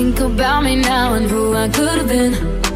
think about me now and who I could have been.